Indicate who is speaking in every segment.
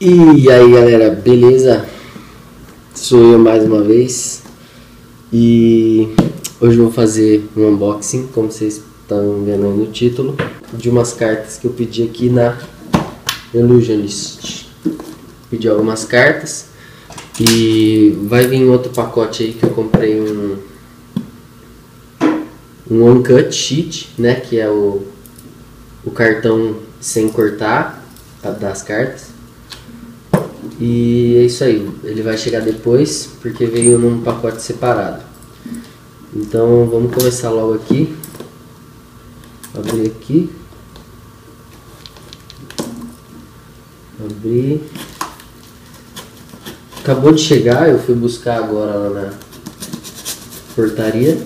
Speaker 1: E aí galera, beleza? Sou eu mais uma vez e hoje eu vou fazer um unboxing, como vocês estão vendo aí no título, de umas cartas que eu pedi aqui na Illusionist. Pedi algumas cartas e vai vir outro pacote aí que eu comprei um um uncut sheet, né, que é o, o cartão sem cortar das cartas. E é isso aí, ele vai chegar depois porque veio num pacote separado. Então vamos começar logo aqui. Abrir aqui. Abrir. Acabou de chegar, eu fui buscar agora lá na portaria.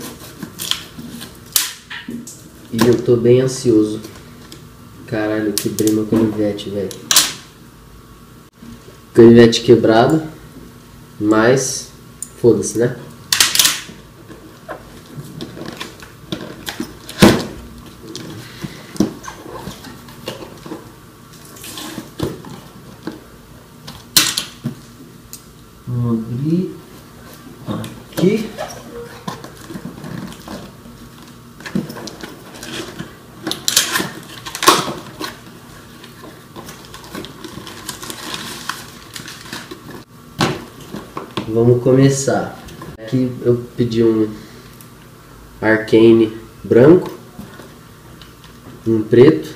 Speaker 1: E eu tô bem ansioso. Caralho, quebrei meu canivete, velho canivete quebrado, mas foda-se, né? Vamos abrir aqui. Vamos começar. Aqui eu pedi um Arcane branco, um preto,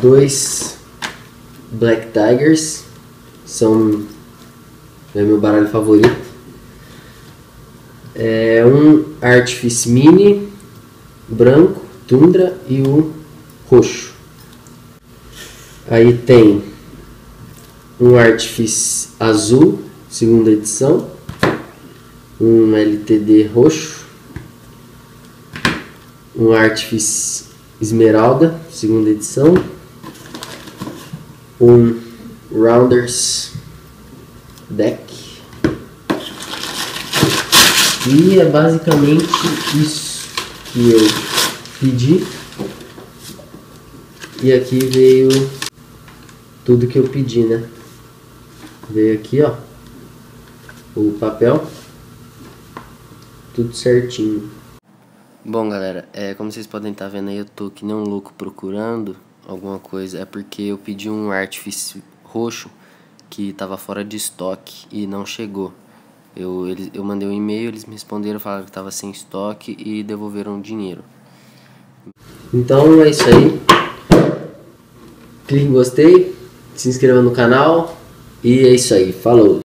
Speaker 1: dois Black Tigers, são é meu baralho favorito. É um Artifice Mini branco, Tundra e um roxo. Aí tem um Artifice azul, segunda edição, um LTD roxo, um Artifice esmeralda, segunda edição, um Rounders deck. E é basicamente isso que eu pedi. E aqui veio tudo que eu pedi, né? Veio aqui, ó, o papel, tudo certinho. Bom, galera, é, como vocês podem estar tá vendo aí, eu tô que nem um louco procurando alguma coisa. É porque eu pedi um artifício roxo que tava fora de estoque e não chegou. Eu, eles, eu mandei um e-mail, eles me responderam, falaram que tava sem estoque e devolveram o dinheiro. Então é isso aí. Clique em gostei se inscreva no canal. E é isso aí. Falou!